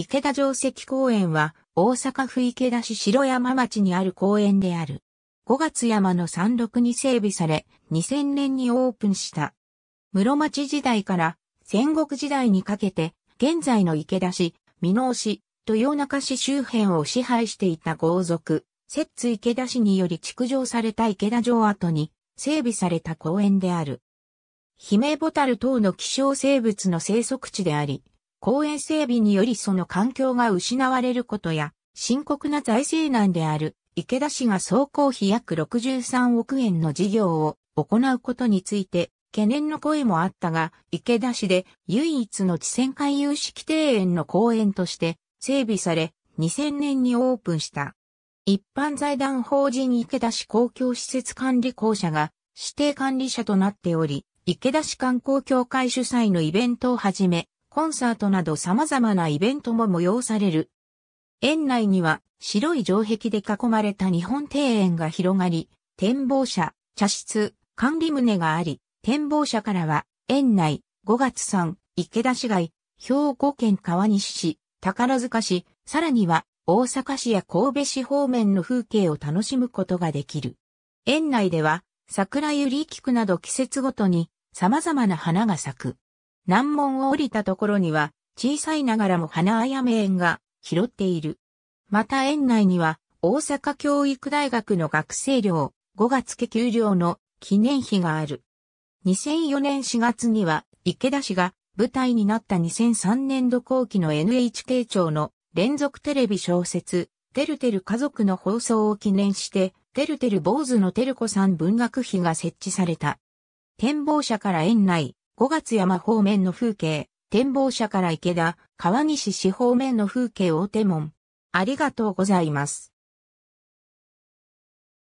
池田城跡公園は大阪府池田市城山町にある公園である。5月山の山麓に整備され、2000年にオープンした。室町時代から戦国時代にかけて、現在の池田市、美濃市、豊中市周辺を支配していた豪族、摂津池田市により築城された池田城跡に整備された公園である。姫ボタル等の希少生物の生息地であり、公園整備によりその環境が失われることや、深刻な財政難である池田市が総工費約63億円の事業を行うことについて懸念の声もあったが、池田市で唯一の地線回遊式庭園の公園として整備され、2000年にオープンした。一般財団法人池田市公共施設管理公社が指定管理者となっており、池田市観光協会主催のイベントをはじめ、コンサートなど様々なイベントも催される。園内には白い城壁で囲まれた日本庭園が広がり、展望車、茶室、管理棟があり、展望車からは、園内、5月3、池田市街、兵庫県川西市、宝塚市、さらには大阪市や神戸市方面の風景を楽しむことができる。園内では、桜ゆり菊など季節ごとに様々な花が咲く。南門を降りたところには、小さいながらも花あやめ園が拾っている。また園内には、大阪教育大学の学生寮、5月家給料の記念碑がある。2004年4月には、池田市が舞台になった2003年度後期の NHK 庁の連続テレビ小説、てるてる家族の放送を記念して、てるてる坊主のてる子さん文学碑が設置された。展望車から園内、5月山方面の風景、展望車から池田、川西市方面の風景大手門。ありがとうございます。